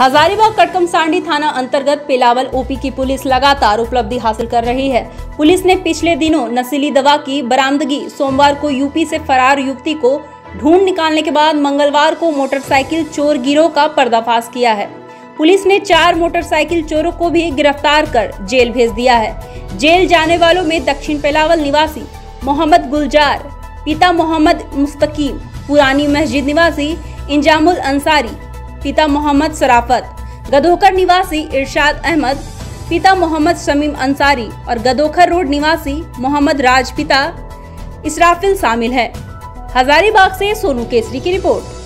हजारीबाग कटकम सांडी थाना अंतर्गत पेलावल ओपी की पुलिस लगातार उपलब्धि हासिल कर रही है। पुलिस ने पिछले दिनों नशीली दवा की बरामदगी, सोमवार को यूपी से फरार युवती को ढूंढ निकालने के बाद मंगलवार को मोटरसाइकिल चोर गिरोह का पर्दाफाश किया है। पुलिस ने चार मोटरसाइकिल चोरों को भी गिरफ़्तार कर जेल भेज दिया है। जेल जाने वालों में दक्षिण पेलावल निवासी मोहम्मद गुलजार, पिता मोहम्मद मुस्तकीम, पुरानी मस्जिद निवासी इंजामुल अंसारी पिता मोहम्मद सराफत गदोखर निवासी इरशाद अहमद, पिता मोहम्मद शमीम अंसारी और गदोखर रोड निवासी मोहम्मद राज पिता इसराफिल शामिल है। हजारीबाग से सोनू केसरी की रिपोर्ट।